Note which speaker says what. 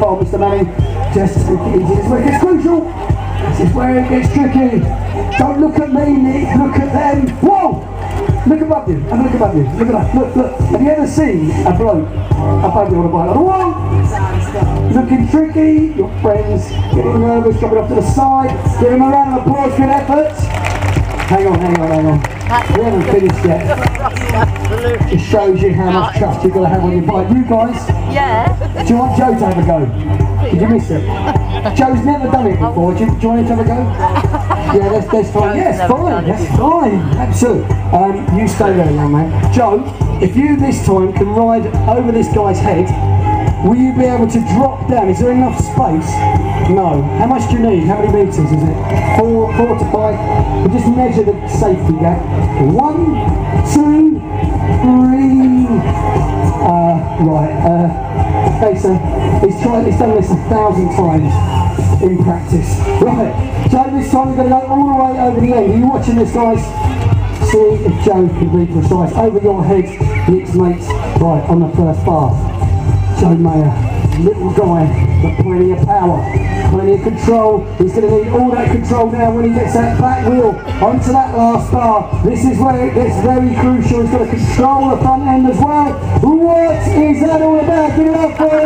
Speaker 1: Oh, Mr. Manning, just take it easy. This is crucial. This is where it gets tricky. Don't look at me, Nick. Look at them. Whoa! Look above you. Have a look above you. Look at that. Look, look. Have you ever seen a bloke above you on a bike? Whoa! Looking tricky. Your friends getting nervous, dropping off to the side. Give him a round of applause. Good efforts. Hang on, hang on, hang on. We haven't finished yet. It shows you how much trust you've got to have on your bike. You guys,
Speaker 2: Yeah.
Speaker 1: do you want Joe to have a go? Did you miss it? Joe's never done it before. Do you, do you want him to have a go? Yeah, that's, that's fine. Yes, fine. That's fine. Absolutely. Um, you stay there, young man. Joe, if you this time can ride over this guy's head, will you be able to drop down? Is there enough space? No. How much do you need? How many metres is it? Four, four to five? We'll just measure the safety gap. One, two, three. Uh, right. Uh, okay, so he's tried. He's done this a thousand times in practice. Right. So this time we're going to go all the way over the end. Are you watching this, guys? See if Joe can be precise. Over your head, Nick's mates. Right on the first bar. Joe Mayer, uh, little guy, but plenty of power, plenty of control. He's going to need all that control now when he gets that back wheel onto that last bar. This is where it gets very crucial. He's got to control the front end as well. What is that all about? Give it up for.